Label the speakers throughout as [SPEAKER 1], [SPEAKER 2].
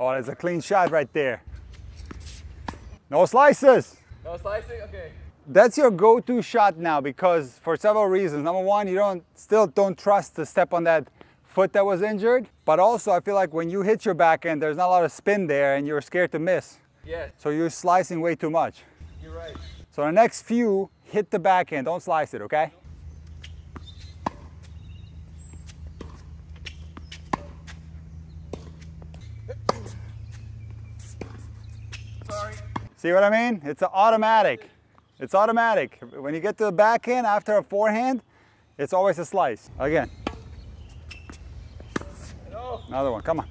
[SPEAKER 1] Oh, that's a clean shot right there. No slices.
[SPEAKER 2] No slicing? Okay.
[SPEAKER 1] That's your go-to shot now because for several reasons. Number one, you don't still don't trust to step on that foot that was injured. But also I feel like when you hit your backhand, there's not a lot of spin there and you're scared to miss.
[SPEAKER 2] Yes,
[SPEAKER 1] So you're slicing way too much.
[SPEAKER 2] you're right.
[SPEAKER 1] So the next few, hit the backhand, don't slice it, okay?
[SPEAKER 2] Sorry.
[SPEAKER 1] See what I mean? It's automatic. It's automatic. When you get to the backhand after a forehand, it's always a slice. Again,
[SPEAKER 2] No.
[SPEAKER 1] another one, come on.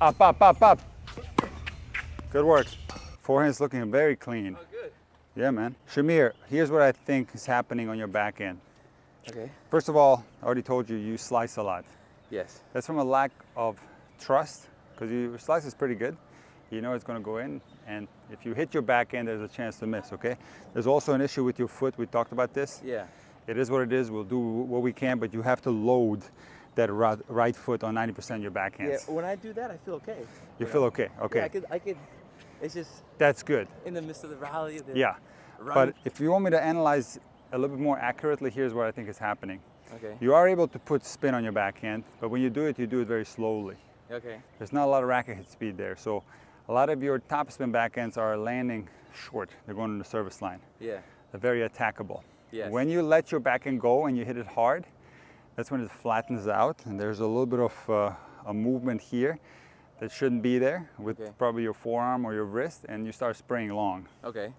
[SPEAKER 1] Up, up, up, up. Good work. Forehand's looking very clean.
[SPEAKER 2] Oh, good.
[SPEAKER 1] Yeah, man. Shamir, here's what I think is happening on your backhand.
[SPEAKER 2] Okay.
[SPEAKER 1] First of all, I already told you, you slice a lot.
[SPEAKER 2] Yes.
[SPEAKER 1] That's from a lack of trust because your slice is pretty good. You know it's going to go in, and if you hit your backhand, there's a chance to miss. Okay. There's also an issue with your foot. We talked about this.
[SPEAKER 2] Yeah.
[SPEAKER 1] It is what it is. We'll do what we can, but you have to load that right, foot on 90% of your
[SPEAKER 2] Yeah.
[SPEAKER 1] backhands.
[SPEAKER 2] When I do that, I feel okay.
[SPEAKER 1] You feel okay. Okay.
[SPEAKER 2] Yeah, I could. I could. It's just
[SPEAKER 1] That's good.
[SPEAKER 2] in the midst of the rally. The
[SPEAKER 1] Yeah.
[SPEAKER 2] Run.
[SPEAKER 1] But if you want me to analyze a little bit more accurately, here's what I think is happening.
[SPEAKER 2] Okay.
[SPEAKER 1] You are able to put spin on your backhand, but when you do it, you do it very slowly.
[SPEAKER 2] Okay.
[SPEAKER 1] There's not a lot of racket hit speed there. So a lot of your top spin backhands are landing short. They're going on the service line.
[SPEAKER 2] Yeah.
[SPEAKER 1] They're very attackable.
[SPEAKER 2] Yes.
[SPEAKER 1] When you let your backhand go and you hit it hard, that's when it flattens out and there's a little bit of uh, a movement here that shouldn't be there with
[SPEAKER 2] Okay.
[SPEAKER 1] probably your forearm or your wrist and you start spraying long.
[SPEAKER 2] Okay.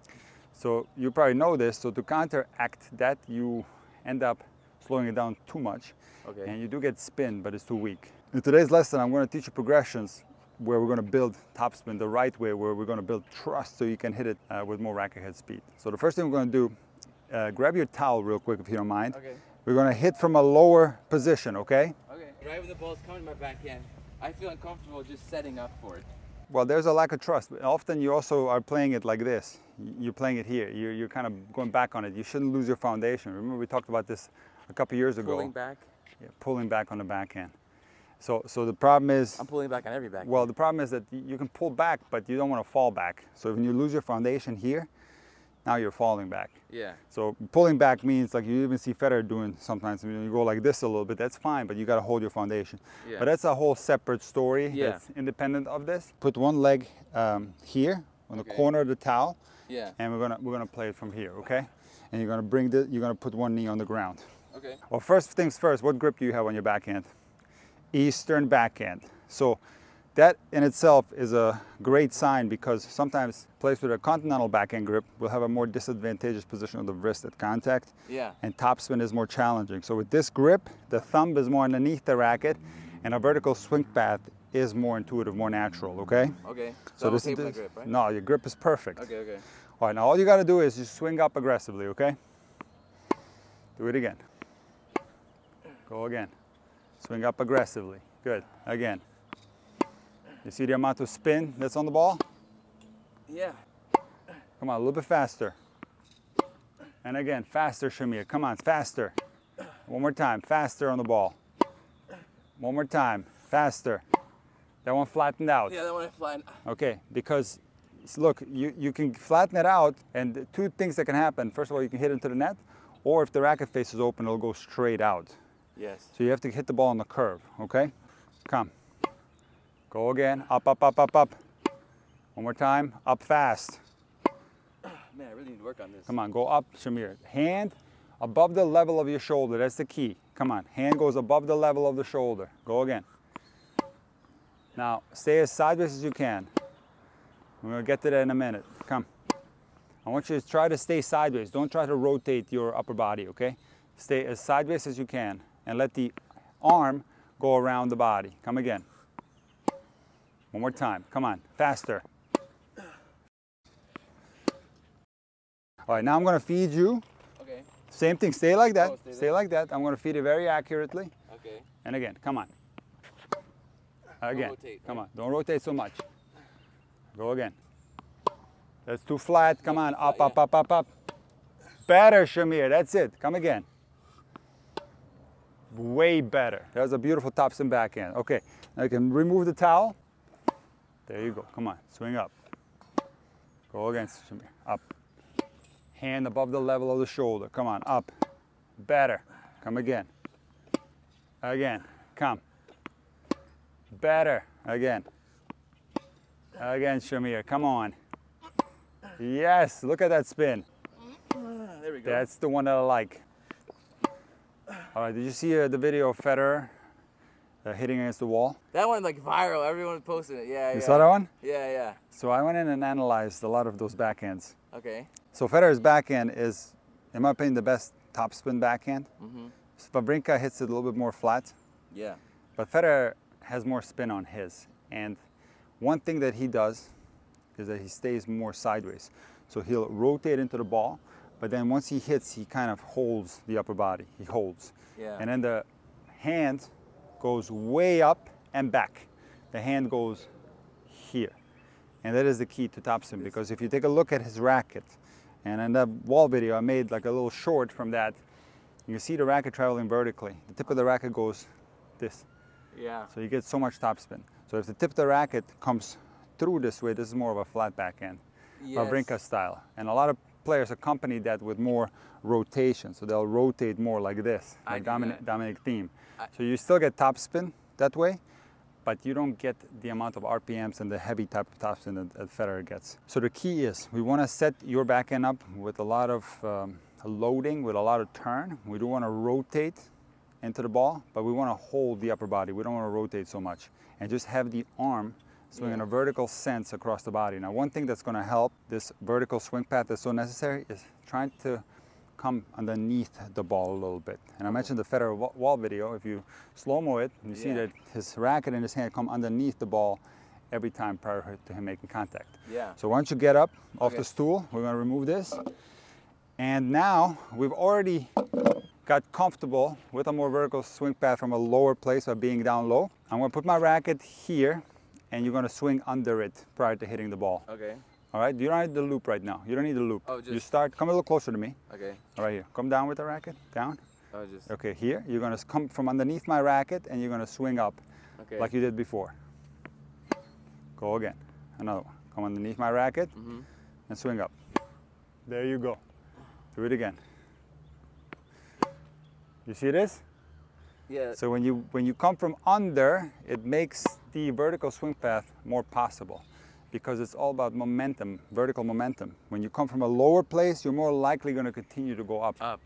[SPEAKER 1] So you probably know this. So to counteract that, you end up slowing it down too much
[SPEAKER 2] Okay.
[SPEAKER 1] and you do get spin, but it's too weak. In today's lesson, I'm going to teach you progressions where we're going to build topspin the right way, where we're going to build trust so you can hit it uh, with more racket head speed. So the first thing we're going to do, uh, grab your towel real quick if you don't mind.
[SPEAKER 2] Okay.
[SPEAKER 1] We're going to hit from a lower position, okay?
[SPEAKER 2] Okay. Right when the ball's coming to my backhand, I feel uncomfortable just setting up for it.
[SPEAKER 1] Well, there's a lack of trust. Often you also are playing it like this. You're playing it here. You're, you're kind of going back on it. You shouldn't lose your foundation. Remember we talked about this a couple years ago.
[SPEAKER 2] Pulling back.
[SPEAKER 1] Yeah, pulling back on the backhand. So, so the problem is,
[SPEAKER 2] I'm pulling back on every backhand.
[SPEAKER 1] well, the problem is that you can pull back, but you don't want to fall back. So when you lose your foundation here, now you're falling back.
[SPEAKER 2] Yeah.
[SPEAKER 1] So pulling back means like you even see Federer doing sometimes. When you go like this a little bit, that's fine, but you got to hold your foundation.
[SPEAKER 2] Yeah.
[SPEAKER 1] But that's a whole separate story
[SPEAKER 2] Yeah.
[SPEAKER 1] that's independent of this. Put one leg um, here on the corner of the towel,
[SPEAKER 2] Yeah.
[SPEAKER 1] and we're gonna we're gonna play it from here, okay? And you're gonna bring the you're gonna put one knee on the ground.
[SPEAKER 2] Okay.
[SPEAKER 1] Well, first things first, what grip do you have on your backhand? Eastern backhand. So that in itself is a great sign because sometimes players with a continental backhand grip will have a more disadvantageous position of the wrist at contact
[SPEAKER 2] Yeah.
[SPEAKER 1] and topspin is more challenging. So with this grip, the thumb is more underneath the racket and a vertical swing path is more intuitive, more natural, okay?
[SPEAKER 2] Okay. So,
[SPEAKER 1] So this is this-
[SPEAKER 2] grip, right?
[SPEAKER 1] No, your grip is perfect.
[SPEAKER 2] Okay. Okay.
[SPEAKER 1] All right, now all you gotta do is just swing up aggressively, okay? Do it again. Go again. Swing up aggressively. Good. Again. You see the amount of spin that's on the ball?
[SPEAKER 2] Yeah.
[SPEAKER 1] Come on, a little bit faster. And again, faster, Shamir. Come on, faster. One more time, faster on the ball. One more time, faster. That one flattened out.
[SPEAKER 2] Yeah. That one I flying.
[SPEAKER 1] Okay, because look, you, you can flatten it out, and two things that can happen. First of all, you can hit into the net, or if the racket face is open, it'll go straight out.
[SPEAKER 2] Yes.
[SPEAKER 1] So you have to hit the ball on the curve, okay? Come. Go again, up, up, up, up, up. One more time, up fast.
[SPEAKER 2] Man, I really need to work on this.
[SPEAKER 1] Come on, go up, Shamir. Hand above the level of your shoulder, that's the key. Come on, hand goes above the level of the shoulder. Go again. Now, stay as sideways as you can. We're gonna get to that in a minute. Come. I want you to try to stay sideways. Don't try to rotate your upper body, okay? Stay as sideways as you can and let the arm go around the body. Come again. One more time. Come on, faster. All right, now I'm gonna feed you.
[SPEAKER 2] Okay.
[SPEAKER 1] Same thing, stay like that.
[SPEAKER 2] Oh, stay
[SPEAKER 1] stay like that. I'm gonna feed it very accurately.
[SPEAKER 2] Okay.
[SPEAKER 1] And again, come on. Again,
[SPEAKER 2] rotate,
[SPEAKER 1] come
[SPEAKER 2] right?
[SPEAKER 1] on. Don't rotate so much. Go again. That's too flat. Come on, up, up, up, up, up. Better, Shamir. That's it. Come again. Way better. That was a beautiful topspin backhand. Okay, now you can remove the towel. There you go. Come on, swing up. Go against Shamir. Up. Hand above the level of the shoulder. Come on, up. Better. Come again. Again. Come. Better. Again. Again, Shamir. Come on. Yes, look at that spin.
[SPEAKER 2] There we go.
[SPEAKER 1] That's the one that I like. All right, did you see uh, the video of Federer uh, hitting against the wall?
[SPEAKER 2] that one like viral. Everyone was posting it. Yeah,
[SPEAKER 1] You
[SPEAKER 2] yeah.
[SPEAKER 1] saw that one?
[SPEAKER 2] Yeah, yeah.
[SPEAKER 1] So I went in and analyzed a lot of those backhands.
[SPEAKER 2] Okay.
[SPEAKER 1] So Federer's backhand is, in my opinion, the best topspin backhand.
[SPEAKER 2] Mm -hmm.
[SPEAKER 1] Wawrinka hits it a little bit more flat,
[SPEAKER 2] Yeah.
[SPEAKER 1] but Federer has more spin on his. And one thing that he does is that he stays more sideways. So he'll rotate into the ball, but then once he hits, he kind of holds the upper body. He holds.
[SPEAKER 2] Yeah.
[SPEAKER 1] And then the hand goes way up and back. The hand goes here. And that is the key to topspin because if you take a look at his racket, and in that wall video I made like a little short from that, you see the racket traveling vertically. The tip of the racket goes this.
[SPEAKER 2] Yeah.
[SPEAKER 1] So you get so much topspin. So if the tip of the racket comes through this way, this is more of a flat backhand. Wawrinka style. And a lot of players accompany that with more rotation. So they'll rotate more like this, like
[SPEAKER 2] do
[SPEAKER 1] Dominic. Dominic Thiem. So you still get topspin that way, but you don't get the amount of RPMs and the heavy type of topspin that, that Federer gets. So the key is we want to set your backhand up with a lot of um, loading, with a lot of turn. We do want to rotate into the ball, but we want to hold the upper body. We don't want to rotate so much and just have the arm swing in
[SPEAKER 2] Yeah.
[SPEAKER 1] a vertical sense across the body. Now, one thing that's going to help this vertical swing path that's so necessary is trying to come underneath the ball a little bit. And I oh. mentioned the Federer wall video. If you slow-mo it, you see that his racket and his hand come underneath the ball every time prior to him making contact.
[SPEAKER 2] Yeah.
[SPEAKER 1] So once you get up off
[SPEAKER 2] Okay.
[SPEAKER 1] the stool? We're going to remove this. And now we've already got comfortable with a more vertical swing path from a lower place by being down low. I'm going to put my racket here and you're going to swing under it prior to hitting the ball.
[SPEAKER 2] Okay.
[SPEAKER 1] All right? You don't need the loop right now. You don't need the loop.
[SPEAKER 2] Oh, just...
[SPEAKER 1] You start, come a little closer to me.
[SPEAKER 2] Okay.
[SPEAKER 1] All right here. Come down with the racket. Down.
[SPEAKER 2] Oh, just.
[SPEAKER 1] Okay, here. You're going to come from underneath my racket and you're going to swing up
[SPEAKER 2] Okay.
[SPEAKER 1] like you did before. Go again. Another one. Come underneath my racket
[SPEAKER 2] Mhm.
[SPEAKER 1] and swing up. There you go. Do it again. You see this?
[SPEAKER 2] Yeah.
[SPEAKER 1] So when you when you come from under, it makes the vertical swing path more possible because it's all about momentum, vertical momentum. When you come from a lower place, you're more likely going to continue to go up
[SPEAKER 2] Up.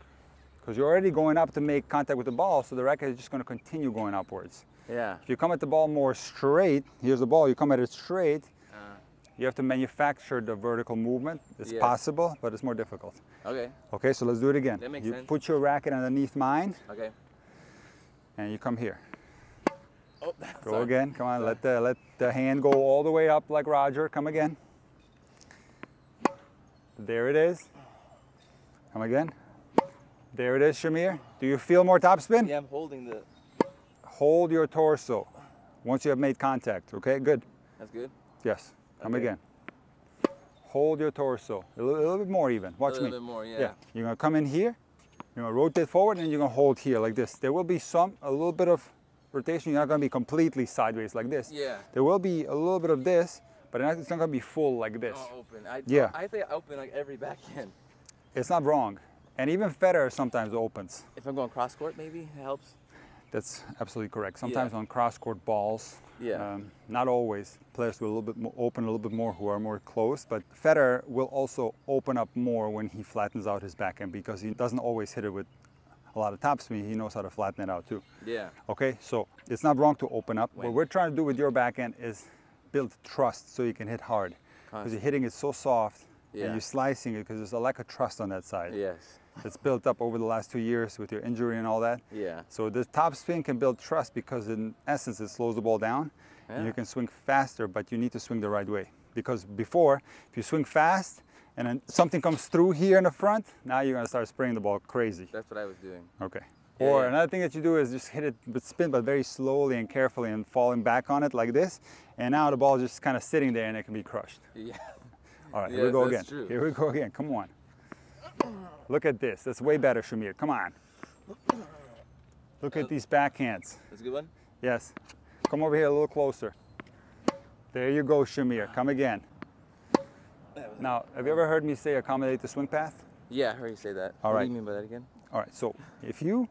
[SPEAKER 1] because you're already going up to make contact with the ball, so the racket is just going to continue going upwards.
[SPEAKER 2] Yeah.
[SPEAKER 1] If you come at the ball more straight, here's the ball, you come at it straight, you have to manufacture the vertical movement. It's
[SPEAKER 2] Yes.
[SPEAKER 1] possible, but it's more difficult.
[SPEAKER 2] okay.
[SPEAKER 1] Okay, so let's do it again.
[SPEAKER 2] That makes
[SPEAKER 1] you
[SPEAKER 2] sense.
[SPEAKER 1] put your racket underneath mine
[SPEAKER 2] Okay.
[SPEAKER 1] and you come here.
[SPEAKER 2] Oh.
[SPEAKER 1] Go
[SPEAKER 2] sorry.
[SPEAKER 1] again. Come on, let the let the hand go all the way up like Roger. Come again. There it is. Come again. There it is, Shamir. Do you feel more topspin?
[SPEAKER 2] Yeah, I'm holding the.
[SPEAKER 1] Hold your torso once you have made contact. Okay, good.
[SPEAKER 2] That's good.
[SPEAKER 1] Yes. Come
[SPEAKER 2] Okay.
[SPEAKER 1] again. Hold your torso. A little, a little bit more even. Watch
[SPEAKER 2] a
[SPEAKER 1] me.
[SPEAKER 2] little bit more. Yeah.
[SPEAKER 1] Yeah. You're gonna come in here. You're gonna rotate forward, and you're gonna hold here like this. There will be some, a little bit of rotation. You're not gonna be completely sideways like this.
[SPEAKER 2] Yeah.
[SPEAKER 1] There will be a little bit of this, but it's not gonna be full like this.
[SPEAKER 2] Oh, open. I,
[SPEAKER 1] Yeah.
[SPEAKER 2] I think I open like every backhand.
[SPEAKER 1] It's not wrong. And even Federer sometimes opens.
[SPEAKER 2] If I'm going cross court, maybe it helps.
[SPEAKER 1] That's absolutely correct. Sometimes on cross-court balls,
[SPEAKER 2] Yeah.
[SPEAKER 1] um, not always, players will a little bit more open a little bit more who are more close. But Federer will also open up more when he flattens out his backhand because he doesn't always hit it with a lot of topspin. He knows how to flatten it out too.
[SPEAKER 2] Yeah.
[SPEAKER 1] Okay, so it's not wrong to open up. What we're trying to do with your backhand is build trust so you can hit hard. Because you're hitting it so soft
[SPEAKER 2] Yeah.
[SPEAKER 1] and you're slicing it because there's a lack of trust on that side.
[SPEAKER 2] Yes.
[SPEAKER 1] It's built up over the last two years with your injury and all that.
[SPEAKER 2] Yeah.
[SPEAKER 1] So the top spin can build trust because in essence it slows the ball down and you can swing faster, but you need to swing the right way. Because before, if you swing fast and then something comes through here in the front, now you're gonna start spraying the ball crazy.
[SPEAKER 2] That's what I was doing.
[SPEAKER 1] Okay.
[SPEAKER 2] Yeah,
[SPEAKER 1] or
[SPEAKER 2] yeah.
[SPEAKER 1] another thing that you do is just hit it with spin, but very slowly and carefully and falling back on it like this. And now the ball is just kind of sitting there and it can be crushed.
[SPEAKER 2] Yeah.
[SPEAKER 1] All right, here we go again.
[SPEAKER 2] true.
[SPEAKER 1] Here we go again. Come on. Look at this. That's way better, Shamir. Come on. Look at uh, these backhands.
[SPEAKER 2] That's a good one.
[SPEAKER 1] Yes. Come over here a little closer. There you go, Shamir. Come again. Now, have you ever heard me say accommodate the swing path?
[SPEAKER 2] Yeah, I heard you say that.
[SPEAKER 1] All
[SPEAKER 2] what
[SPEAKER 1] right.
[SPEAKER 2] do you mean by that again?
[SPEAKER 1] All right, so if you,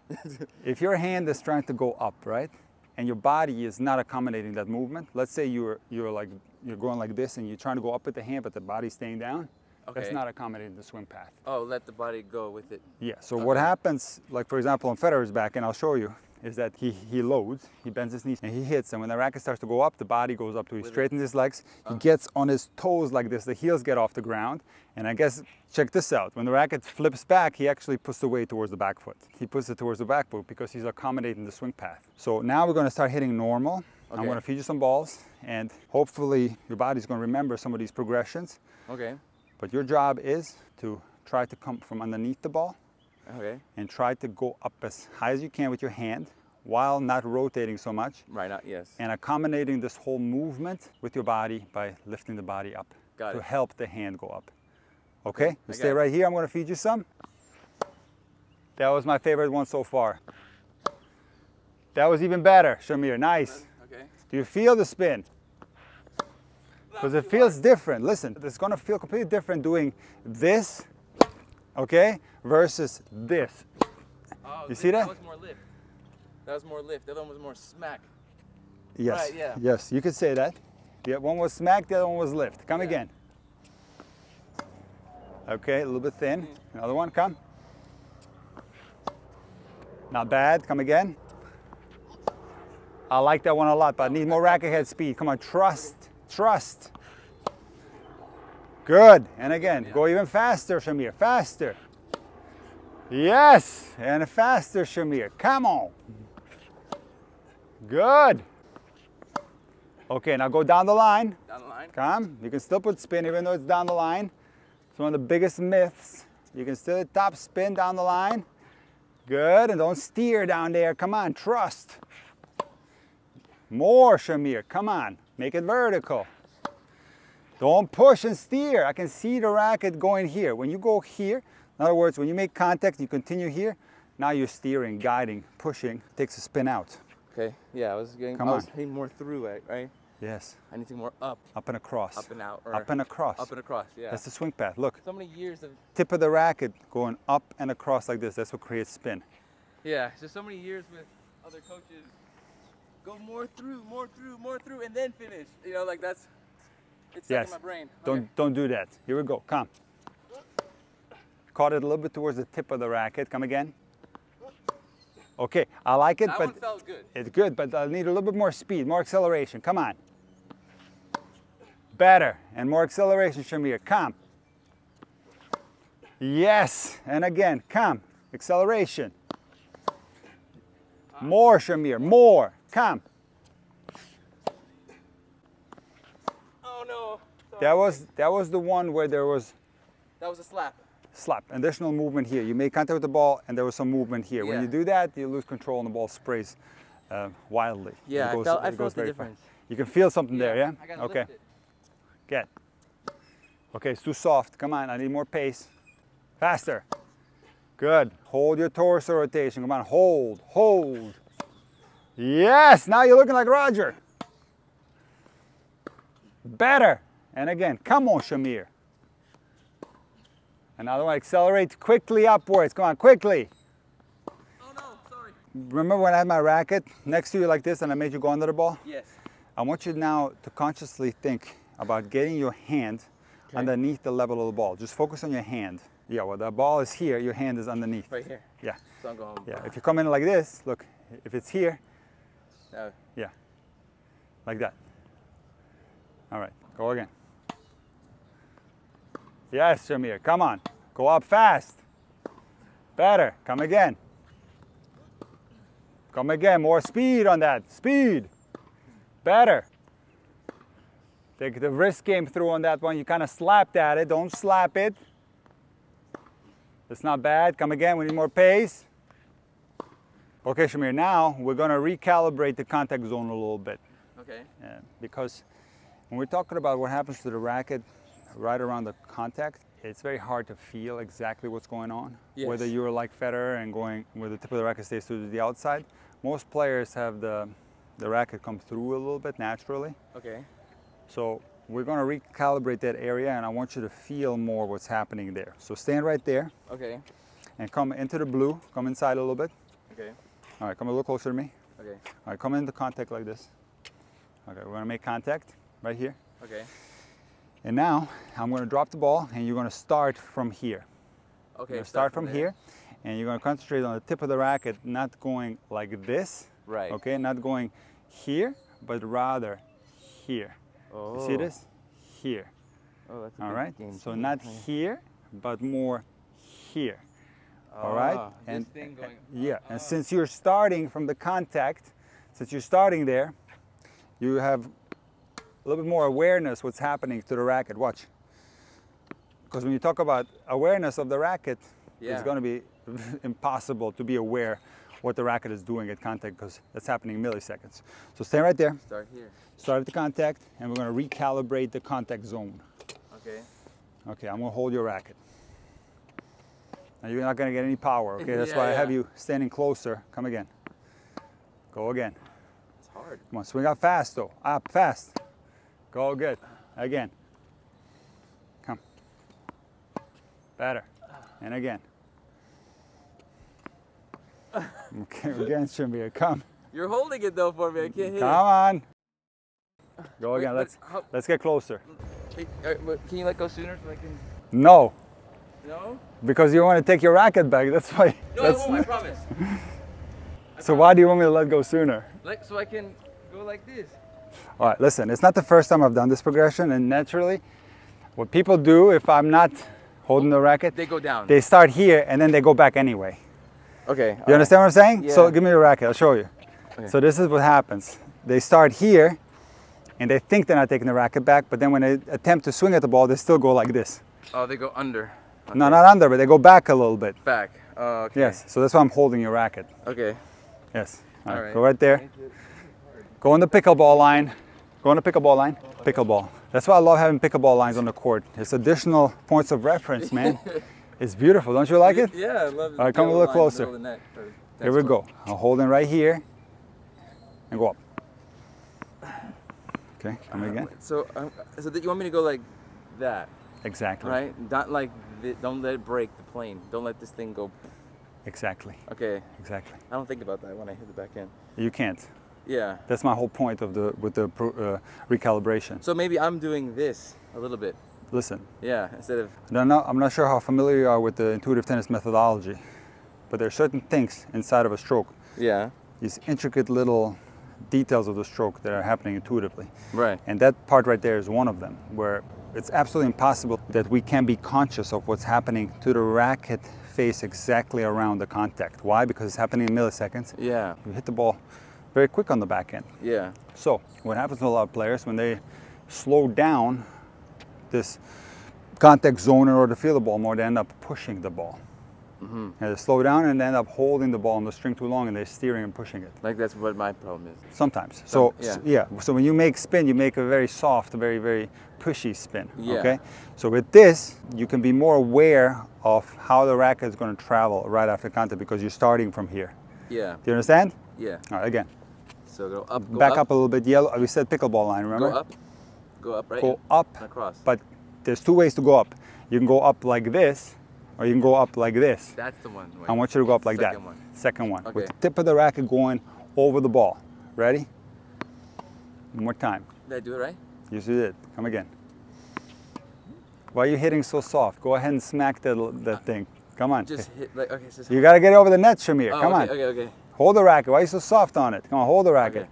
[SPEAKER 1] if your hand is trying to go up, right, and your body is not accommodating that movement, let's say you're, you're like, you're going like this and you're trying to go up with the hand, but the body's staying down, that's
[SPEAKER 2] Okay.
[SPEAKER 1] not accommodating the swing path.
[SPEAKER 2] Oh, let the body go with it.
[SPEAKER 1] Yeah, so what happens, like for example, on Federer's back, and I'll show you, is that he, he loads, he bends his knees, and he hits, and when the racket starts to go up, the body goes up to, he straightens his legs, he uh. gets on his toes like this, the heels get off the ground, and I guess, check this out, when the racket flips back, he actually puts the weight towards the back foot. He puts it towards the back foot because he's accommodating the swing path. So now we're gonna start hitting normal. I'm gonna feed you some balls, and hopefully your body's gonna remember some of these progressions,
[SPEAKER 2] Okay.
[SPEAKER 1] But your job is to try to come from underneath the ball,
[SPEAKER 2] Okay.
[SPEAKER 1] and try to go up as high as you can with your hand while not rotating so much
[SPEAKER 2] Right now, yes.
[SPEAKER 1] and accommodating this whole movement with your body by lifting the body up
[SPEAKER 2] Got
[SPEAKER 1] to
[SPEAKER 2] it.
[SPEAKER 1] help the hand go up. Okay? You stay
[SPEAKER 2] it.
[SPEAKER 1] right here. I'm going to feed you some. That was my favorite one so far. That was even better, Shamir. Nice.
[SPEAKER 2] Okay.
[SPEAKER 1] Do you feel the spin? Because it feels different. Listen, it's going to feel completely different doing this, okay, versus this.
[SPEAKER 2] Oh,
[SPEAKER 1] You see that?
[SPEAKER 2] That was more lift. That was more lift. The other one was more smack.
[SPEAKER 1] Yes.
[SPEAKER 2] Right, yeah.
[SPEAKER 1] Yes, you could say that. The one was smack, the other one was lift. Come
[SPEAKER 2] Yeah.
[SPEAKER 1] again. Okay, a little bit thin. Another one, come. Not bad, come again. I like that one a lot, but I need more racket head speed. Come on, trust, trust. Good, and again, go even faster, Shamir, faster. Yes, and faster, Shamir, come on. Good. Okay, now go down the line.
[SPEAKER 2] Down the line.
[SPEAKER 1] Come. You can still put spin even though it's down the line. It's one of the biggest myths. You can still top spin down the line. Good. And don't steer down there. Come on, trust. More, Shamir. Come on. Make it vertical. Don't push and steer. I can see the racket going here. When you go here, in other words, when you make contact, you continue here. Now you're steering, guiding, pushing. Takes a spin out.
[SPEAKER 2] Okay. Yeah, I was getting.
[SPEAKER 1] Come
[SPEAKER 2] I was hitting more through it, right?
[SPEAKER 1] Yes.
[SPEAKER 2] I need to more up,
[SPEAKER 1] Up and across.
[SPEAKER 2] up and out,
[SPEAKER 1] Up and across.
[SPEAKER 2] up and across. Yeah.
[SPEAKER 1] That's the swing path. Look.
[SPEAKER 2] so many years of.
[SPEAKER 1] tip of the racket going up and across like this. That's what creates spin.
[SPEAKER 2] Yeah, just so many years with other coaches. Go more through, more through, more through, and then finish. You know, like that's. It's stuck
[SPEAKER 1] Yes.
[SPEAKER 2] in my brain.
[SPEAKER 1] Don't
[SPEAKER 2] Okay.
[SPEAKER 1] don't do that. Here we go. Come. Caught it a little bit towards the tip of the racket. Come again. Okay, I like it,
[SPEAKER 2] That
[SPEAKER 1] but
[SPEAKER 2] good.
[SPEAKER 1] it's good, but I need a little bit more speed, more acceleration. Come on. Better and more acceleration, Shamir. Come. Yes, and again, come. Acceleration. More, Shamir. More. Come.
[SPEAKER 2] Oh no. Sorry.
[SPEAKER 1] That was that was the one where there was
[SPEAKER 2] That was a slap.
[SPEAKER 1] slap, additional movement here. You made contact with the ball, and there was some movement here. When you do that, you lose control, and the ball sprays uh, wildly.
[SPEAKER 2] Yeah,
[SPEAKER 1] It
[SPEAKER 2] I
[SPEAKER 1] goes-
[SPEAKER 2] felt- I
[SPEAKER 1] goes
[SPEAKER 2] felt the
[SPEAKER 1] far.
[SPEAKER 2] difference.
[SPEAKER 1] You can feel something there, yeah?
[SPEAKER 2] I gotta
[SPEAKER 1] okay, get. Okay, it's too soft. Come on, I need more pace. Faster. Good. Hold your torso rotation. Come on, hold, hold. Yes, now you're looking like Roger. Better. And again, come on, Shamir. Another one, accelerate quickly upwards. Come on, quickly.
[SPEAKER 2] Oh no, sorry.
[SPEAKER 1] Remember when I had my racket next to you like this and I made you go under the ball?
[SPEAKER 2] Yes.
[SPEAKER 1] I want you now to consciously think about getting your hand underneath the level of the ball. Just focus on your hand. Yeah, well, the ball is here, your hand is underneath.
[SPEAKER 2] Right here.
[SPEAKER 1] Yeah,
[SPEAKER 2] So I'm going.
[SPEAKER 1] yeah. If you come in like this, look, if it's here,
[SPEAKER 2] No.
[SPEAKER 1] yeah, like that. All right, go again. Yes, Shamir, come on. Go up fast. Better, come again. Come again, more speed on that, speed. Better. Take the wrist game through on that one. You kind of slapped at it, don't slap it. It's not bad. Come again, we need more pace. Okay, Shamir, now we're gonna recalibrate the contact zone a little bit.
[SPEAKER 2] Okay.
[SPEAKER 1] Uh, because when we're talking about what happens to the racket right around the contact, it's very hard to feel exactly what's going on. Whether you're like Federer and going where the tip of the racket stays to the outside. Most players have the the racket come through a little bit naturally.
[SPEAKER 2] Okay.
[SPEAKER 1] So we're going to recalibrate that area and I want you to feel more what's happening there. So stand right there
[SPEAKER 2] Okay.
[SPEAKER 1] and come into the blue, come inside a little bit.
[SPEAKER 2] Okay.
[SPEAKER 1] All right, come a little closer to me.
[SPEAKER 2] Okay.
[SPEAKER 1] All right, come into contact like this. Okay, we're going to make contact right here.
[SPEAKER 2] Okay.
[SPEAKER 1] And now I'm going to drop the ball and you're going to start from here.
[SPEAKER 2] Okay.
[SPEAKER 1] going start from
[SPEAKER 2] there.
[SPEAKER 1] here and you're going to concentrate on the tip of the racket, not going like this,
[SPEAKER 2] Right.
[SPEAKER 1] okay? Not going here, but rather here.
[SPEAKER 2] Oh.
[SPEAKER 1] You see this? Here.
[SPEAKER 2] Oh, that's a
[SPEAKER 1] All
[SPEAKER 2] game
[SPEAKER 1] So not here, but more here. All right.
[SPEAKER 2] Ah,
[SPEAKER 1] And
[SPEAKER 2] this thing going.
[SPEAKER 1] yeah,
[SPEAKER 2] ah.
[SPEAKER 1] and since you're starting from the contact, since you're starting there, you have a little bit more awareness what's happening to the racket. Watch. Because when you talk about awareness of the racket,
[SPEAKER 2] Yeah.
[SPEAKER 1] it's going to be impossible to be aware what the racket is doing at contact because that's happening in milliseconds. So stay right there,
[SPEAKER 2] Start here.
[SPEAKER 1] start at the contact, and we're going to recalibrate the contact zone.
[SPEAKER 2] Okay.
[SPEAKER 1] Okay, I'm gonna hold your racket. Now you're not gonna get any power, okay? That's why
[SPEAKER 2] Yeah,
[SPEAKER 1] I have you standing closer. Come again. Go again.
[SPEAKER 2] It's hard.
[SPEAKER 1] Come on, swing out fast though. Up, fast. Go good. Again. Come. Better. And again. Okay, again, Shamir. Come.
[SPEAKER 2] You're holding it though for me. I can't hit.
[SPEAKER 1] Come on. Go again. Let's
[SPEAKER 2] how-
[SPEAKER 1] let's get closer.
[SPEAKER 2] Can you let go sooner so I can?
[SPEAKER 1] No,
[SPEAKER 2] No.
[SPEAKER 1] because you want to take your racket back. That's why.
[SPEAKER 2] No, I won't. I promise.
[SPEAKER 1] so why do you want me to let go sooner?
[SPEAKER 2] Like so I can go like this.
[SPEAKER 1] All right, listen, it's not the first time I've done this progression, and naturally, what people do if I'm not holding the racket,
[SPEAKER 2] They go down.
[SPEAKER 1] they start here and then they go back anyway.
[SPEAKER 2] Okay.
[SPEAKER 1] You understand what I'm saying?
[SPEAKER 2] Yeah.
[SPEAKER 1] So give me your racket, I'll show you.
[SPEAKER 2] Okay.
[SPEAKER 1] So this is what happens. They start here and they think they're not taking the racket back, but then when they attempt to swing at the ball, they still go like this.
[SPEAKER 2] Oh, they go under.
[SPEAKER 1] No, not under, but they go back a little bit.
[SPEAKER 2] back. Oh, okay.
[SPEAKER 1] Yes, so that's why I'm holding your racket.
[SPEAKER 2] Okay.
[SPEAKER 1] Yes. All right,
[SPEAKER 2] All right.
[SPEAKER 1] go right there. Go on the pickleball line. Go on the pickleball line. Pickleball. That's why I love having pickleball lines on the court. It's additional points of reference, man. it's beautiful. Don't you like it?
[SPEAKER 2] Yeah, I love it.
[SPEAKER 1] All right, come a little closer. Here we go. I'm holding right here and go up. Okay, come again.
[SPEAKER 2] So, um, so that you want me to go like that,
[SPEAKER 1] Exactly.
[SPEAKER 2] right? Not like thi- don't let it break the plane. Don't let this thing go.
[SPEAKER 1] Exactly.
[SPEAKER 2] Okay.
[SPEAKER 1] Exactly.
[SPEAKER 2] I don't think about that when I hit the backhand.
[SPEAKER 1] You can't.
[SPEAKER 2] Yeah.
[SPEAKER 1] That's my whole point of the with the uh, recalibration.
[SPEAKER 2] So maybe I'm doing this a little bit.
[SPEAKER 1] Listen,
[SPEAKER 2] Yeah. Instead of.
[SPEAKER 1] I'm not, I'm not sure how familiar you are with the intuitive tennis methodology, but there are certain things inside of a stroke,
[SPEAKER 2] Yeah.
[SPEAKER 1] these intricate little details of the stroke that are happening intuitively.
[SPEAKER 2] Right.
[SPEAKER 1] And that part right there is one of them, where it's absolutely impossible that we can be conscious of what's happening to the racket face exactly around the contact. Why? Because it's happening in milliseconds.
[SPEAKER 2] Yeah.
[SPEAKER 1] You hit the ball very quick on the backhand.
[SPEAKER 2] Yeah.
[SPEAKER 1] So, what happens to a lot of players when they slow down this contact zone in order to feel the ball more, they end up pushing the ball. Mm-hmm. And they slow down and they end up holding the ball on the string too long and they're steering and pushing it.
[SPEAKER 2] Like that's what my problem is.
[SPEAKER 1] Sometimes. So,
[SPEAKER 2] yeah.
[SPEAKER 1] s- yeah. So when you make spin, you make a very soft, very, very pushy spin.
[SPEAKER 2] Yeah.
[SPEAKER 1] Okay. So with this, you can be more aware of how the racket is going to travel right after contact because you're starting from here.
[SPEAKER 2] Yeah.
[SPEAKER 1] Do you understand?
[SPEAKER 2] Yeah.
[SPEAKER 1] All right. Again,
[SPEAKER 2] So go up. Go
[SPEAKER 1] back
[SPEAKER 2] up.
[SPEAKER 1] up. a little bit. Yellow. We said pickleball line. Remember?
[SPEAKER 2] Go up. Go up. Right.
[SPEAKER 1] Go up.
[SPEAKER 2] Across.
[SPEAKER 1] But there's two ways to go up. You can go up like this, or you can go up like this.
[SPEAKER 2] That's the one.
[SPEAKER 1] I want you to go up like that.
[SPEAKER 2] Second one.
[SPEAKER 1] Second one. With the tip of the racket going over the ball. Ready? One more time.
[SPEAKER 2] Did I do it right?
[SPEAKER 1] Yes, you did. Come again. Why are you hitting so soft? Go ahead and smack the that uh, thing. Come on.
[SPEAKER 2] Just hit like okay. So
[SPEAKER 1] You got to get over the net, Shamir.
[SPEAKER 2] oh,
[SPEAKER 1] Come
[SPEAKER 2] okay,
[SPEAKER 1] on.
[SPEAKER 2] Okay. Okay.
[SPEAKER 1] Hold the racket. Why are you so soft on it? Come on, hold the racket.
[SPEAKER 2] Okay.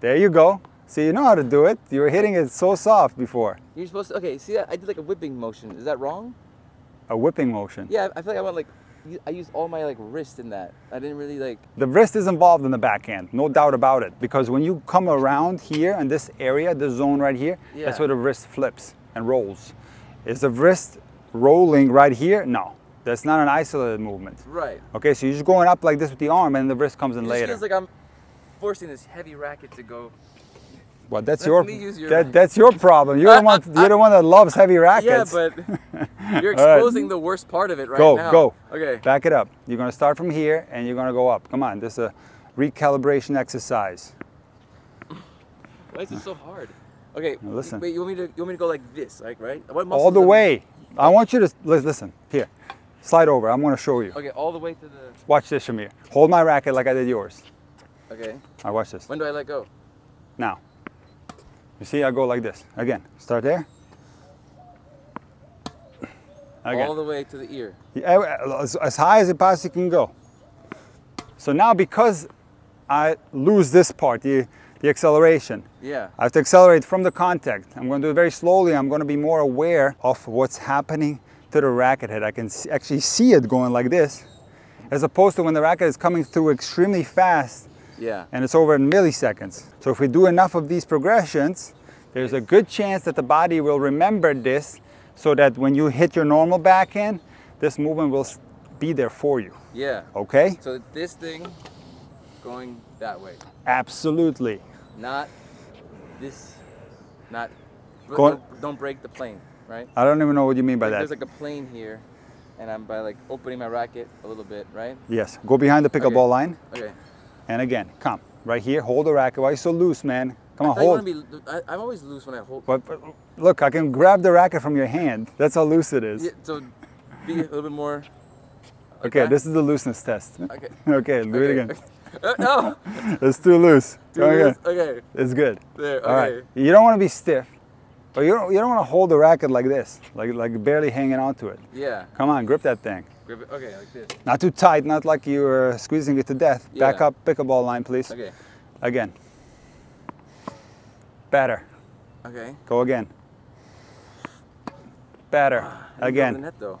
[SPEAKER 1] There you go. See, you know how to do it. You were hitting it so soft before.
[SPEAKER 2] You're supposed to. Okay. See that? I did like a whipping motion. Is that wrong?
[SPEAKER 1] A whipping motion.
[SPEAKER 2] Yeah. I feel like I went like. I used all my like wrist in that. I didn't really like.
[SPEAKER 1] The wrist is involved in the backhand, no doubt about it. Because when you come around here in this area, this zone right here, that's where the wrist flips and rolls. Is the wrist rolling right here? No, that's not an isolated movement.
[SPEAKER 2] Right.
[SPEAKER 1] Okay, so you're just going up like this with the arm, and the wrist comes in later.
[SPEAKER 2] It feels like I'm forcing this heavy racket to go.
[SPEAKER 1] Well, that's
[SPEAKER 2] Let
[SPEAKER 1] your
[SPEAKER 2] your
[SPEAKER 1] that, that's your problem. You're the one. You're the one that loves heavy
[SPEAKER 2] Yeah,
[SPEAKER 1] rackets.
[SPEAKER 2] but you're
[SPEAKER 1] All right.
[SPEAKER 2] exposing the worst part of it right
[SPEAKER 1] Go,
[SPEAKER 2] now.
[SPEAKER 1] go. go.
[SPEAKER 2] Okay.
[SPEAKER 1] Back it up. You're gonna start from here and you're gonna go up. Come on, this is a recalibration exercise.
[SPEAKER 2] Why is it so hard? Okay.
[SPEAKER 1] Now listen.
[SPEAKER 2] Wait, you want me to you want me to go like this, like right?
[SPEAKER 1] All the way. I want you to listen. Here, slide over. I'm gonna show you.
[SPEAKER 2] Okay, all the way to the.
[SPEAKER 1] Watch this, Shamir. Hold my racket like I did yours.
[SPEAKER 2] Okay.
[SPEAKER 1] All right, watch this.
[SPEAKER 2] When do I let go?
[SPEAKER 1] Now. You see, I go like this. Again, start there. Again.
[SPEAKER 2] All the way to the ear.
[SPEAKER 1] Yeah, as, high as it possibly can go. So now because I lose this part, the, the acceleration,
[SPEAKER 2] Yeah.
[SPEAKER 1] I have to accelerate from the contact. I'm going to do it very slowly. I'm going to be more aware of what's happening to the racket head. I can see, actually see it going like this, as opposed to when the racket is coming through extremely fast
[SPEAKER 2] Yeah.
[SPEAKER 1] and it's over in milliseconds. So if we do enough of these progressions, there's a good chance that the body will remember this so that when you hit your normal backhand, this movement will be there for you.
[SPEAKER 2] Yeah.
[SPEAKER 1] Okay?
[SPEAKER 2] So this thing going that way,
[SPEAKER 1] Absolutely.
[SPEAKER 2] not this, not.
[SPEAKER 1] Go.
[SPEAKER 2] Don't, don't break the plane, right?
[SPEAKER 1] I don't even know what you mean by
[SPEAKER 2] Like,
[SPEAKER 1] that.
[SPEAKER 2] There's like a plane here, and I'm by like opening my racket a little bit, right?
[SPEAKER 1] yes. Go behind the pickleball
[SPEAKER 2] Okay.
[SPEAKER 1] line.
[SPEAKER 2] Okay.
[SPEAKER 1] And again, come. Right here. Hold the racket. Why are you so loose, man? Come on,
[SPEAKER 2] I
[SPEAKER 1] hold.
[SPEAKER 2] be, I, I'm always loose when I hold.
[SPEAKER 1] But, but look, I can grab the racket from your hand. That's how loose it is.
[SPEAKER 2] Yeah, so be a little bit more.
[SPEAKER 1] okay, this is the looseness test.
[SPEAKER 2] Okay.
[SPEAKER 1] okay, do it again.
[SPEAKER 2] Uh, no.
[SPEAKER 1] It's too loose.
[SPEAKER 2] Do
[SPEAKER 1] okay.
[SPEAKER 2] this. Okay.
[SPEAKER 1] It's good.
[SPEAKER 2] There.
[SPEAKER 1] All right. You don't want to be stiff, but you don't, you don't want to hold the racket like this, like, like barely hanging onto it.
[SPEAKER 2] Yeah.
[SPEAKER 1] Come on, grip that thing.
[SPEAKER 2] Grip it. Okay, like this.
[SPEAKER 1] Not too tight, not like you're squeezing it to death. Back
[SPEAKER 2] Yeah.
[SPEAKER 1] up, pickleball line, please.
[SPEAKER 2] Okay.
[SPEAKER 1] Again. Better.
[SPEAKER 2] Okay.
[SPEAKER 1] Go again. Better.
[SPEAKER 2] Ah, I didn't go in the
[SPEAKER 1] Again.
[SPEAKER 2] net though.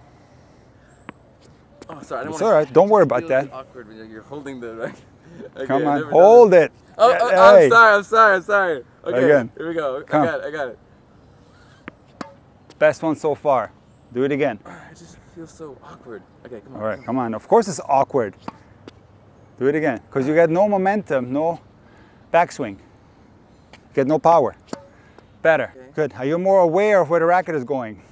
[SPEAKER 2] Oh, sorry. I don't
[SPEAKER 1] It's all right. Don't worry about that.
[SPEAKER 2] Awkward when you're holding the racket. Okay,
[SPEAKER 1] Come on, hold
[SPEAKER 2] this.
[SPEAKER 1] it.
[SPEAKER 2] Oh, oh,
[SPEAKER 1] hey.
[SPEAKER 2] I'm sorry. I'm sorry. I'm sorry. Okay.
[SPEAKER 1] Again.
[SPEAKER 2] Here we go.
[SPEAKER 1] Come.
[SPEAKER 2] I got it. I got it.
[SPEAKER 1] Best one so far. Do it again.
[SPEAKER 2] It just feels so awkward. Okay, come on.
[SPEAKER 1] All right, come on. Of course it's awkward. Do it again. Because you get no momentum, no backswing. You get no power. Better.
[SPEAKER 2] Okay.
[SPEAKER 1] Good. Are you more aware of where the racket is going?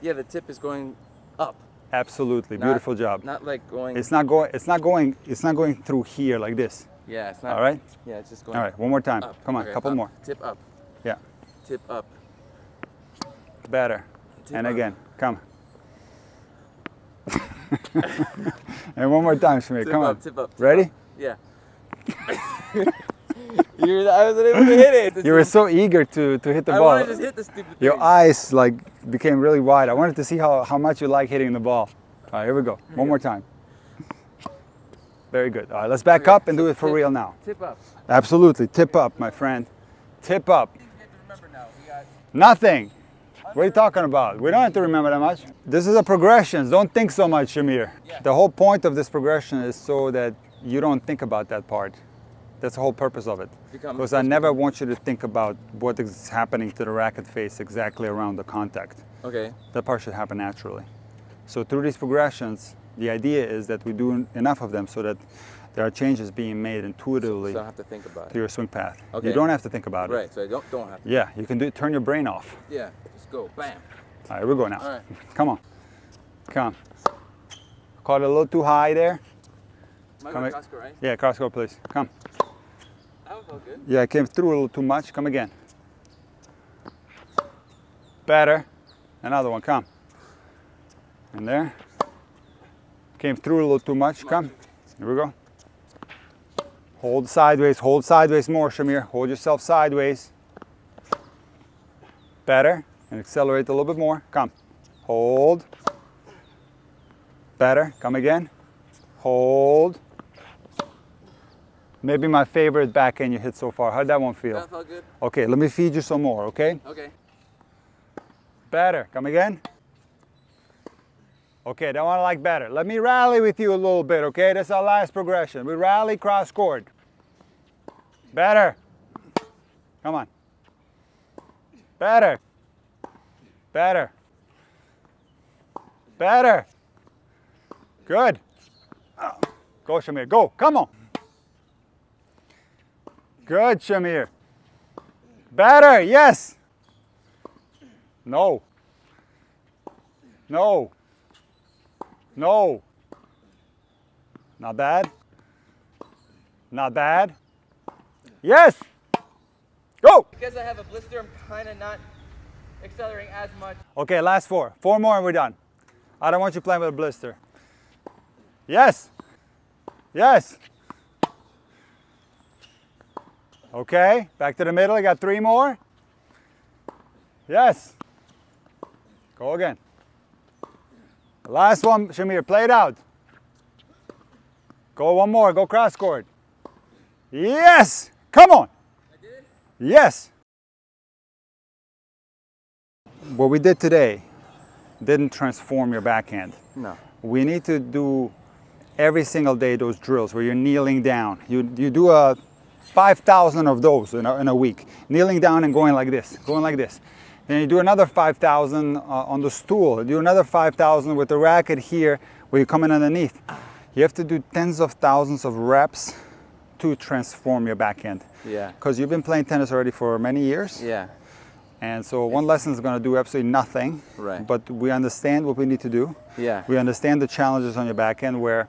[SPEAKER 2] Yeah, the tip is going up.
[SPEAKER 1] Absolutely.
[SPEAKER 2] not-
[SPEAKER 1] Beautiful job.
[SPEAKER 2] Not like going.
[SPEAKER 1] It's not going it's not going it's not going through here like this.
[SPEAKER 2] yeah, it's not.
[SPEAKER 1] All right?
[SPEAKER 2] Yeah, it's just going.
[SPEAKER 1] All right, one more time.
[SPEAKER 2] Up.
[SPEAKER 1] Come on,
[SPEAKER 2] Okay,
[SPEAKER 1] couple
[SPEAKER 2] up.
[SPEAKER 1] more.
[SPEAKER 2] Tip up.
[SPEAKER 1] Yeah.
[SPEAKER 2] Tip up.
[SPEAKER 1] Better. And again. Come. and one more time, Shamir.
[SPEAKER 2] Tip
[SPEAKER 1] Come
[SPEAKER 2] up.
[SPEAKER 1] on.
[SPEAKER 2] Tip up. tip
[SPEAKER 1] Ready?
[SPEAKER 2] up. Yeah. you were, I wasn't able to hit it. It's
[SPEAKER 1] You were so eager to, to hit the
[SPEAKER 2] I
[SPEAKER 1] ball.
[SPEAKER 2] to just hit the stupid
[SPEAKER 1] Your
[SPEAKER 2] thing.
[SPEAKER 1] eyes like became really wide. I wanted to see how, how much you like hitting the ball. All right, here we go. One more time. Very good. All right, let's back
[SPEAKER 2] Okay,
[SPEAKER 1] up and do it for
[SPEAKER 2] tip-
[SPEAKER 1] real now.
[SPEAKER 2] Tip up.
[SPEAKER 1] Absolutely. Tip up, my friend. Tip up.
[SPEAKER 2] You have to remember now. We got.
[SPEAKER 1] Nothing. What are you talking about? We don't have to remember that much. This is a progression. Don't think so much, Shamir.
[SPEAKER 2] Yeah.
[SPEAKER 1] The whole point of this progression is so that you don't think about that part. That's the whole purpose of it. Because I never want you to think about what is happening to the racket face exactly around the contact.
[SPEAKER 2] Okay.
[SPEAKER 1] that part should happen naturally. So through these progressions, the idea is that we do enough of them so that there are changes being made intuitively
[SPEAKER 2] have to think about
[SPEAKER 1] to your swing path.
[SPEAKER 2] Okay.
[SPEAKER 1] You don't have to think about it.
[SPEAKER 2] Right. So I don't don't have to.
[SPEAKER 1] Yeah, you can do turn your brain off.
[SPEAKER 2] Yeah. Go. Bam.
[SPEAKER 1] All right, we're going now.
[SPEAKER 2] Right.
[SPEAKER 1] Come on. Come. Caught it a little too high there.
[SPEAKER 2] I
[SPEAKER 1] Come here.
[SPEAKER 2] right?
[SPEAKER 1] Yeah, cross court, please. Come.
[SPEAKER 2] That good.
[SPEAKER 1] Yeah, I came through a little too much. Come again. Better. Another one. Come. And there. Came through a little too much. Come. Here we go. Hold sideways. Hold sideways more, Shamir. Hold yourself sideways. Better. And accelerate a little bit more. Come. Hold. Better. Come again. Hold. Maybe my favorite backhand you hit so far. How'd that one feel?
[SPEAKER 2] That felt good.
[SPEAKER 1] Okay, let me feed you some more, okay?
[SPEAKER 2] Okay.
[SPEAKER 1] Better. Come again. Okay, that one I like better. Let me rally with you a little bit, okay? That's our last progression. We rally cross court. Better. Come on. Better. Better. Better. Good. Go, Shamir. Go. Come on. Good, Shamir. Better, yes. No. No. No. Not bad. Not bad. Yes. Go.
[SPEAKER 2] Because I have a blister, I'm kind of not accelerating as much.
[SPEAKER 1] Okay, last four. Four more and we're done. I don't want you playing with a blister. Yes. Yes. Okay, back to the middle. I got three more. Yes. Go again. Last one, Shamir, play it out. Go one more, go cross court. Yes! Come on! Yes! What we did today didn't transform your backhand.
[SPEAKER 2] No.
[SPEAKER 1] We need to do every single day those drills where you're kneeling down. You, you do a 5,000 of those in a, in a week, kneeling down and going like this, going like this. Then you do another 5,000 uh, on the stool. You do another 5,000 with the racket here where you come in underneath. You have to do tens of thousands of reps to transform your backhand.
[SPEAKER 2] Yeah.
[SPEAKER 1] Because you've been playing tennis already for many years.
[SPEAKER 2] Yeah.
[SPEAKER 1] And so one lesson is going to do absolutely nothing.
[SPEAKER 2] Right.
[SPEAKER 1] But we understand what we need to do.
[SPEAKER 2] Yeah.
[SPEAKER 1] We understand the challenges on your backhand where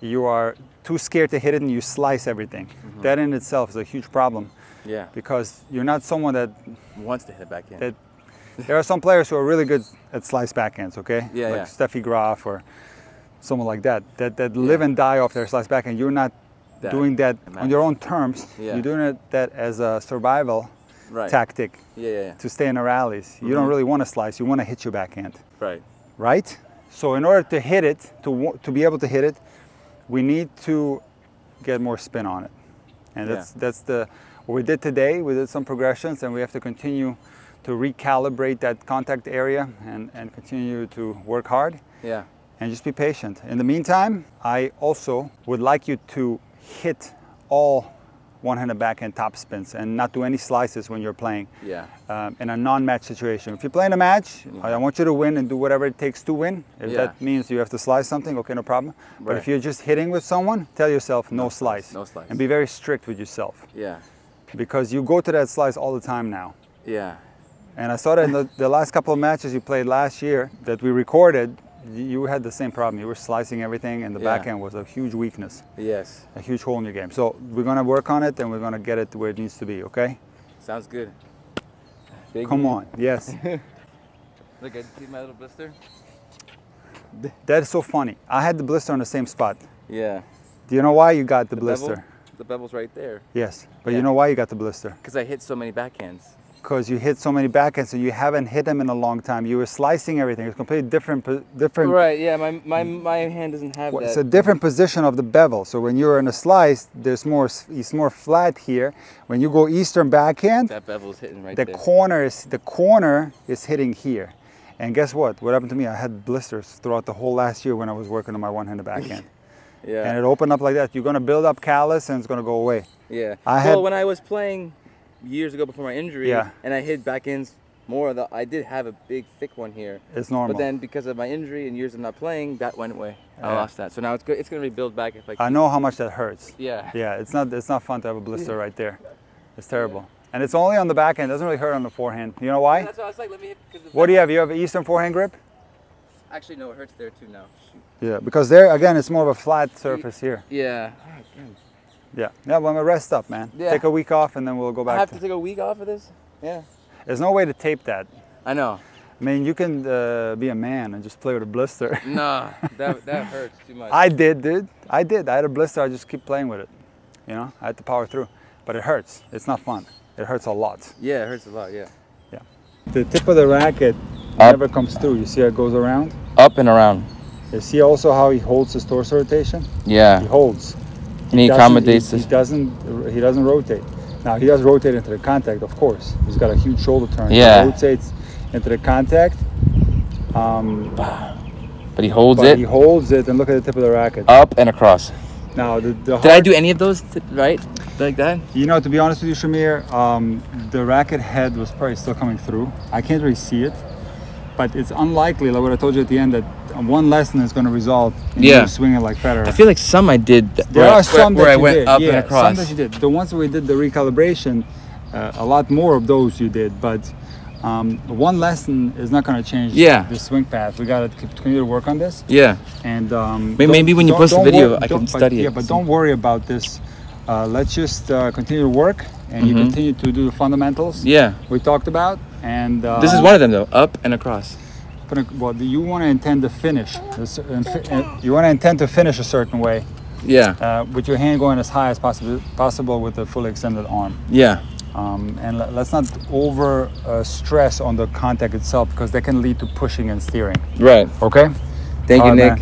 [SPEAKER 1] you are too scared to hit it and you slice everything.
[SPEAKER 2] Mm-hmm.
[SPEAKER 1] That in itself is a huge problem
[SPEAKER 2] Yeah.
[SPEAKER 1] because you're not someone that,
[SPEAKER 2] Wants to hit it back in.
[SPEAKER 1] that there are some players who are really good at slice backhands, okay?
[SPEAKER 2] Yeah,
[SPEAKER 1] like
[SPEAKER 2] yeah.
[SPEAKER 1] Steffi Graf or someone like that, that, that live and die off their slice backhand. You're not
[SPEAKER 2] That-
[SPEAKER 1] doing that on your own terms.
[SPEAKER 2] Yeah.
[SPEAKER 1] You're doing it that as a survival
[SPEAKER 2] right.
[SPEAKER 1] tactic
[SPEAKER 2] Yeah, yeah, yeah.
[SPEAKER 1] to stay in the rallies. You don't
[SPEAKER 2] Mhm.
[SPEAKER 1] really want to slice, you want to hit your backhand.
[SPEAKER 2] Right.
[SPEAKER 1] right? So in order to hit it, to to be able to hit it, we need to get more spin on it, and that's that's the what we did today. We did some progressions, and we have to continue to recalibrate that contact area and and continue to work hard
[SPEAKER 2] Yeah.
[SPEAKER 1] and just be patient. In the meantime, I also would like you to hit all one-handed backhand top spins and not do any slices when you're playing
[SPEAKER 2] Yeah.
[SPEAKER 1] um, in a non-match situation. If you're playing a match, I want you to win and do whatever it takes to win. If
[SPEAKER 2] Yeah.
[SPEAKER 1] that means you have to slice something, okay, no problem. But if you're just hitting with someone, tell yourself no, slice.
[SPEAKER 2] no slice.
[SPEAKER 1] And be very strict with yourself
[SPEAKER 2] Yeah.
[SPEAKER 1] because you go to that slice all the time now.
[SPEAKER 2] Yeah.
[SPEAKER 1] And I saw that in the, the last couple of matches you played last year that we recorded, you had the same problem. You were slicing everything, and the
[SPEAKER 2] Yeah.
[SPEAKER 1] backhand was a huge weakness,
[SPEAKER 2] Yes.
[SPEAKER 1] a huge hole in your game. So we're gonna work on it, and we're gonna get it to where it needs to be. Okay?
[SPEAKER 2] Sounds good. Big
[SPEAKER 1] Come on. Yes.
[SPEAKER 2] Look, I see my little blister.
[SPEAKER 1] that is so funny. I had the blister on the same spot.
[SPEAKER 2] Yeah.
[SPEAKER 1] Do you know why you got the,
[SPEAKER 2] The
[SPEAKER 1] blister?
[SPEAKER 2] bevel? The bevel's right there.
[SPEAKER 1] Yes, but
[SPEAKER 2] Yeah.
[SPEAKER 1] you know why you got the blister?
[SPEAKER 2] Because I hit so many backhands.
[SPEAKER 1] Because you hit so many backhands and you haven't hit them in a long time. You were slicing everything. It's completely different, different.
[SPEAKER 2] Right. Yeah. My my my hand doesn't have
[SPEAKER 1] Well,
[SPEAKER 2] that.
[SPEAKER 1] It's a different position of the bevel. So when you're in a slice, there's more. It's more flat here. When you go Eastern backhand,
[SPEAKER 2] that bevel's hitting right
[SPEAKER 1] the
[SPEAKER 2] there.
[SPEAKER 1] corner is the corner is hitting here. And guess what? What happened to me? I had blisters throughout the whole last year when I was working on my one-handed backhand.
[SPEAKER 2] yeah.
[SPEAKER 1] And it opened up like that. You're gonna build up callus and it's gonna go away.
[SPEAKER 2] Yeah.
[SPEAKER 1] I
[SPEAKER 2] well,
[SPEAKER 1] had-
[SPEAKER 2] when I was playing years ago before my injury,
[SPEAKER 1] Yeah.
[SPEAKER 2] and I hit backhands more, of the, I did have a big thick one here.
[SPEAKER 1] It's normal.
[SPEAKER 2] But then because of my injury and years of not playing, that went away. I lost that. So now it's good. It's gonna rebuild back if I.
[SPEAKER 1] I know how much that hurts.
[SPEAKER 2] Yeah.
[SPEAKER 1] Yeah, it's not it's not fun to have a blister right there. It's terrible. And it's only on the backhand. It doesn't really hurt on the forehand. You know why?
[SPEAKER 2] That's why I was like, let me hit. 'cause the
[SPEAKER 1] What do you have? You have an Eastern forehand grip?
[SPEAKER 2] Actually, no, it hurts there too now. Shoot.
[SPEAKER 1] Yeah, because there again it's more of a flat surface here.
[SPEAKER 2] Yeah.
[SPEAKER 1] Oh, Yeah. Yeah, well, I'm gonna rest up, man.
[SPEAKER 2] Yeah.
[SPEAKER 1] Take a week off and then we'll go back.
[SPEAKER 2] I have
[SPEAKER 1] To,
[SPEAKER 2] to take a week off of this. Yeah.
[SPEAKER 1] there's no way to tape that.
[SPEAKER 2] I know.
[SPEAKER 1] I mean, you can uh, be a man and just play with a blister.
[SPEAKER 2] Nah, that that hurts too much.
[SPEAKER 1] I did, dude. I did. I had a blister. I just keep playing with it. You know, I had to power through, but it hurts. It's not fun. It hurts a lot.
[SPEAKER 2] yeah, it hurts a lot. Yeah. Yeah.
[SPEAKER 1] The tip of the racket
[SPEAKER 2] Up.
[SPEAKER 1] never comes through. You see how it goes around?
[SPEAKER 2] Up and around.
[SPEAKER 1] You see also how he holds his torso rotation?
[SPEAKER 2] Yeah.
[SPEAKER 1] He holds.
[SPEAKER 2] And he
[SPEAKER 1] doesn't-
[SPEAKER 2] accommodates
[SPEAKER 1] he, he doesn't. He doesn't rotate. Now he does rotate into the contact, of course. He's got a huge shoulder turn.
[SPEAKER 2] Yeah.
[SPEAKER 1] He rotates into the contact. Um,
[SPEAKER 2] But he holds
[SPEAKER 1] but
[SPEAKER 2] it
[SPEAKER 1] he holds it and look at the tip of the racket.
[SPEAKER 2] up and across.
[SPEAKER 1] now the, the
[SPEAKER 2] Did I do any of those t- right? Like that?
[SPEAKER 1] You know, to be honest with you, Shamir, um, the racket head was probably still coming through. I can't really see it, but it's unlikely, like what I told you at the end, that one lesson is going to result in
[SPEAKER 2] Yeah.
[SPEAKER 1] you swinging like Federer.
[SPEAKER 2] I feel like some I did. th-
[SPEAKER 1] There
[SPEAKER 2] where,
[SPEAKER 1] are some
[SPEAKER 2] where,
[SPEAKER 1] that
[SPEAKER 2] I
[SPEAKER 1] you
[SPEAKER 2] went
[SPEAKER 1] did.
[SPEAKER 2] up
[SPEAKER 1] yeah,
[SPEAKER 2] and across.
[SPEAKER 1] Some that you did. The ones where we did the recalibration, uh, a lot more of those you did, but um, one lesson is not going to change
[SPEAKER 3] Yeah.
[SPEAKER 1] the swing path. We got to continue to work on this.
[SPEAKER 3] Yeah.
[SPEAKER 1] And um,
[SPEAKER 3] May- maybe when you post the video, I can
[SPEAKER 1] don't- but-
[SPEAKER 3] study
[SPEAKER 1] Yeah,
[SPEAKER 3] it.
[SPEAKER 1] but don't worry about this. Uh, let's just uh, continue to work, and you
[SPEAKER 3] Mhm.
[SPEAKER 1] continue to do the fundamentals
[SPEAKER 3] Yeah.
[SPEAKER 1] we talked about. And uh,
[SPEAKER 3] This is one of them though. Up and across.
[SPEAKER 1] Well, you want to intend to finish. this- and fi- and You want to intend to finish a certain way,
[SPEAKER 3] Yeah.
[SPEAKER 1] uh, with your hand going as high as possible, possible with a fully extended arm.
[SPEAKER 3] Yeah.
[SPEAKER 1] Um, and let, us not over uh, stress on the contact itself because that can lead to pushing and steering.
[SPEAKER 3] Right.
[SPEAKER 1] Okay.
[SPEAKER 3] Thank
[SPEAKER 1] All
[SPEAKER 3] you,
[SPEAKER 1] right,
[SPEAKER 3] Nick.
[SPEAKER 1] man.